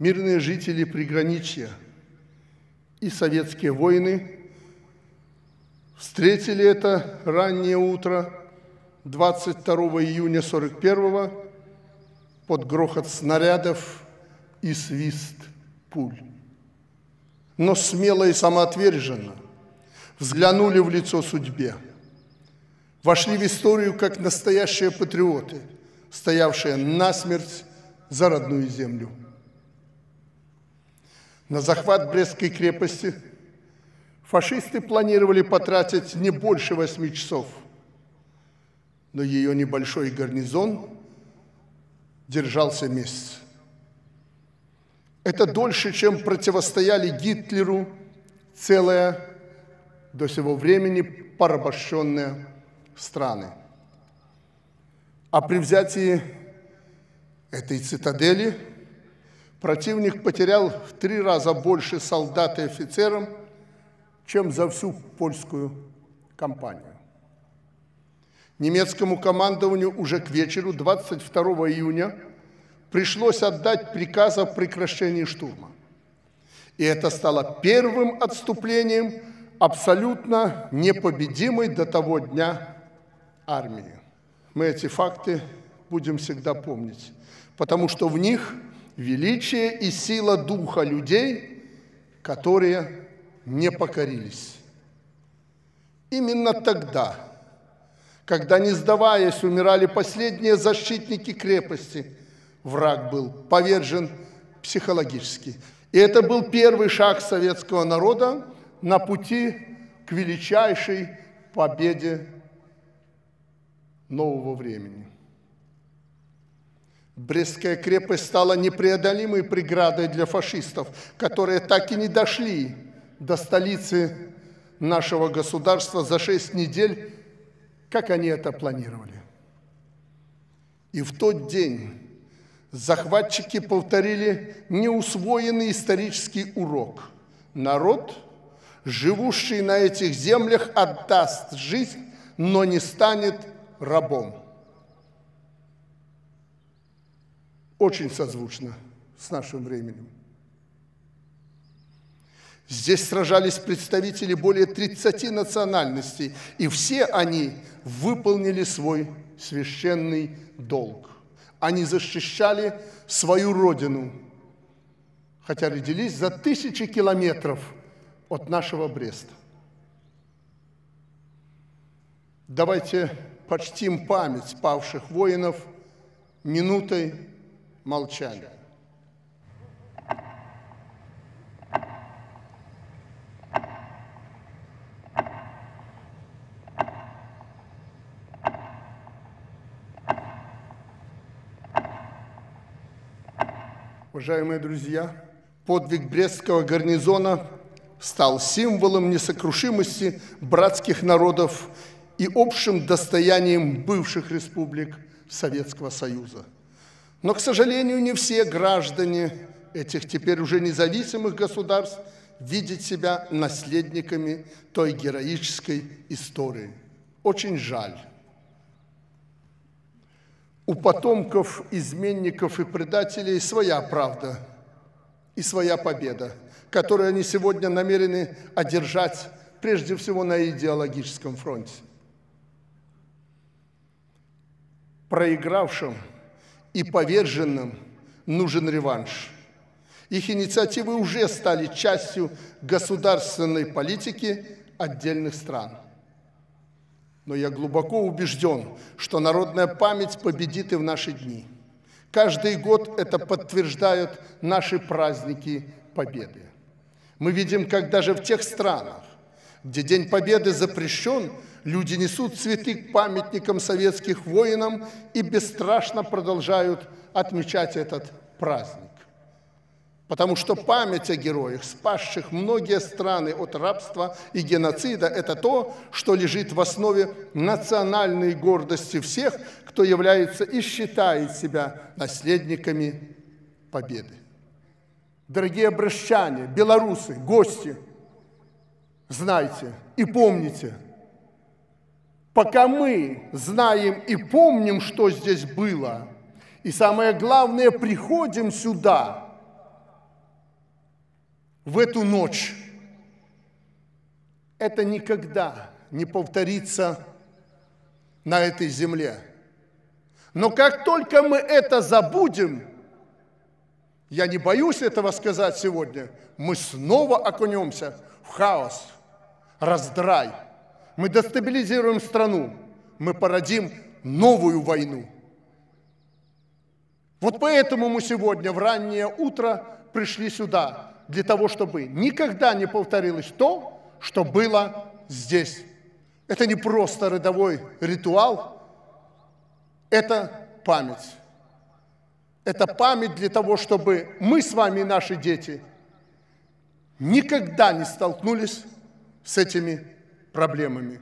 мирные жители приграничья и советские воины встретили это раннее утро 22 июня 41 под грохот снарядов и свист пуль. Но смело и самоотверженно взглянули в лицо судьбе, вошли в историю как настоящие патриоты, стоявшие насмерть за родную землю. На захват Брестской крепости фашисты планировали потратить не больше восьми часов, но ее небольшой гарнизон держался месяц. Это дольше, чем противостояли Гитлеру целая до сего времени порабощенные страны. А при взятии этой цитадели противник потерял в три раза больше солдат и офицеров, чем за всю польскую кампанию. Немецкому командованию уже к вечеру 22 июня пришлось отдать приказ о прекращении штурма. И это стало первым отступлением абсолютно непобедимой до того дня армии. Мы эти факты будем всегда помнить, потому что в них величие и сила духа людей, которые не покорились. Именно тогда, когда, не сдаваясь, умирали последние защитники крепости, враг был повержен психологически. И это был первый шаг советского народа на пути к величайшей победе нового времени. Брестская крепость стала непреодолимой преградой для фашистов, которые так и не дошли до столицы нашего государства за шесть недель, как они это планировали. И в тот день захватчики повторили неусвоенный исторический урок. Народ, живущий на этих землях, отдаст жизнь, но не станет рабом. Очень созвучно с нашим временем. Здесь сражались представители более 30 национальностей, и все они выполнили свой священный долг. Они защищали свою родину, хотя родились за тысячи километров от нашего Бреста. Давайте почтим память павших воинов минутой молчания. Уважаемые друзья, подвиг Брестского гарнизона стал символом несокрушимости братских народов и общим достоянием бывших республик Советского Союза. Но, к сожалению, не все граждане этих теперь уже независимых государств видят себя наследниками той героической истории. Очень жаль. У потомков изменников и предателей своя правда и своя победа, которую они сегодня намерены одержать прежде всего на идеологическом фронте. проигравшим и поверженным нужен реванш. Их инициативы уже стали частью государственной политики отдельных стран. Но я глубоко убежден, что народная память победит и в наши дни. Каждый год это подтверждают наши праздники Победы. Мы видим, как даже в тех странах, где День Победы запрещен, люди несут цветы к памятникам советских воинам и бесстрашно продолжают отмечать этот праздник. Потому что память о героях, спасших многие страны от рабства и геноцида, это то, что лежит в основе национальной гордости всех, кто является и считает себя наследниками победы. Дорогие обращане, белорусы, гости – знайте и помните, пока мы знаем и помним, что здесь было, и самое главное, приходим сюда, в эту ночь, это никогда не повторится на этой земле. Но как только мы это забудем, я не боюсь этого сказать сегодня, мы снова окунемся в хаос, раздрай. Мы дестабилизируем страну, мы породим новую войну. Вот поэтому мы сегодня в раннее утро пришли сюда, для того, чтобы никогда не повторилось то, что было здесь. Это не просто рядовой ритуал, это память. Это память для того, чтобы мы с вами и наши дети никогда не столкнулись с этими проблемами.